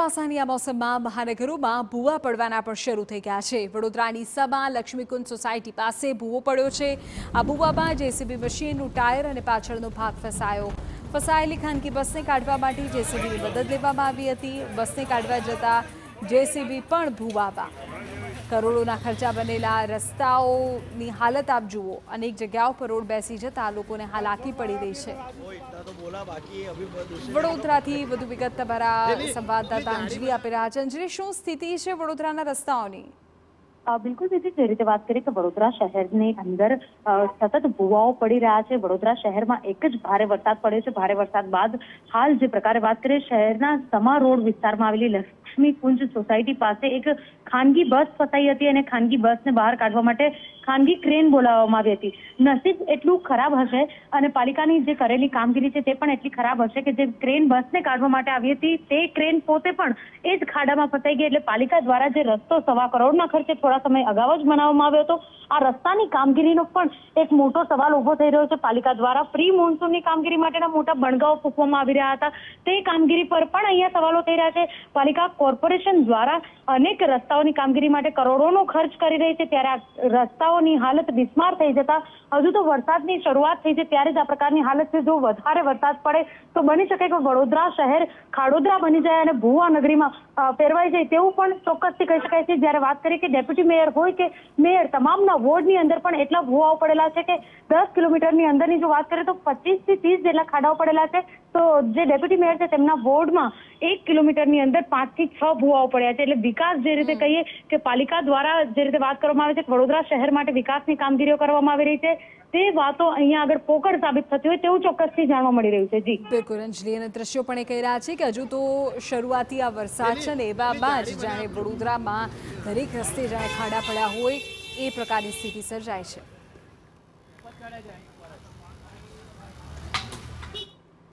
ચોમાસાની આ મોસમમાં મહાનગરોમાં ભૂવા પડવાના પણ શરૂ થઈ ગયા છે. વડોદરાની સભા, લક્ષ્મીકુંજ સોસાયટી પાસે ભૂવો પડ્યો છે. આ ભૂવામાં જેસીબી મશીનનું ટાયર અને પાછળનો ભાગ ફસાયો. ફસાયેલી ખાનગી બસને કાઢવા માટે જેસીબીની મદદ લેવામાં આવી હતી. બસને કાઢવા જતા જેસીબી પણ ભૂવામાં કરોડોના ખર્ચા બનેલા રસ્તાઓની હાલત આપ જુઓ. અનેક જગ્યાઓ પર રોડ બેસી જતા લોકોને હાલાકી પડી રહી છે. વડોદરાથી વધુ વિગત તમારા સંવાદદાતા અંજલિ આપી રહ્યા છે. અંજલિ શું સ્થિતિ છે વડોદરાના રસ્તાઓની? બિલકુલ દીદી જે રીતે વાત કરીએ કે વડોદરા શહેરની અંદર સતત ભૂવાઓ પડી રહ્યા છે. વડોદરા શહેરમાં એક જ ભારે વરસાદ પડ્યો છે. ભારે વરસાદ બાદ હાલ જે પ્રકારે વાત કરીએ શહેરના સમા રોડ વિસ્તારમાં આવેલી લક્ષ્મી કુંજ સોસાયટી પાસે એક ખાનગી બસ ફસાઈ હતી અને ખાનગી બસને બહાર કાઢવા માટે ખાનગી ક્રેન બોલાવવામાં આવી હતી. નસીબ એટલું ખરાબ હશે અને પાલિકાની જે કરેલી કામગીરી છે તે પણ એટલી ખરાબ હશે કે જે ક્રેન બસને કાઢવા માટે આવી હતી, તે ક્રેન પોતે પણ એ જ ખાડામાં ફસાઈ ગઈ એટલે પાલિકા દ્વારા જે રસ્તો સવા કરોડના ખર્ચે થોડા સમય અગાઉ જ બનાવવામાં આવ્યો હતો. આ રસ્તાની કામગીરીનો પણ એક મોટો સવાલ ઊભો થઈ રહ્યો છે. પાલિકા દ્વારા પ્રી મોન્સૂનની કામગીરી માટેના મોટા બણગાઓ ફૂંકવામાં આવી રહ્યા હતા. તે કામગીરી પર પણ અહીંયા સવાલો થઈ રહ્યા છે. પાલિકા કોર્પોરેશન દ્વારા અનેક રસ્તાઓની કામગીરી માટે કરોડોનો ખર્ચ કરી રહી છે. ત્યારે આ રસ્તાઓની હાલત બિસ્માર થઈ જતા, હજુ તો વરસાદની શરૂઆત થઈ છે, ત્યારે જ આ પ્રકારની હાલત છે. જો વધારે વરસાદ પડે, તો બની શકે કે વડોદરા શહેર ખાડોદરા બની જાય અને ભુવા નગરીમાં ફેરવાઈ જાય તેવું પણ ચોક્કસથી કહી શકાય છે. જ્યારે વાત કરીએ કે ડેપ્યુટી મેયર હોય કે મેયર, તમામના વોર્ડની અંદર પણ એટલા ભુવાઓ પડેલા છે કે દસ કિલોમીટરની અંદરની જો વાત કરીએ તો પચીસથી ત્રીસ જેટલા ખાડાઓ પડેલા છે. તો જે ડેપ્યુટી મેયર છે તેમના વોર્ડમાં એક કિલોમીટરની અંદર પાંચથી છ ભુવાઓ પડ્યા છે. એટલે વિકાસ જે રીતે કહીએ કે પાલિકા દ્વારા જે રીતે વાત કરવામાં આવે છે કે વડોદરા શહેર માટે વિકાસની કામગીરીઓ કરવામાં આવી રહી છે તે વાતો અહીંયા આગળ પોકળ સાબિત થતી હોય તેવું ચોક્કસથી જાણવા મળી રહ્યું છે. જી. બિલકુલ અંજલિ અને દ્રશ્યો પણ એ કહી રહ્યા છે કે હજુ તો શરૂઆતી આ વરસાદ છે ને એવા બાદ જાણે વડોદરામાં દરેક રસ્તે જાણે ખાડા પડ્યા હોય એ પ્રકારની સ્થિતિ સર્જાય છે.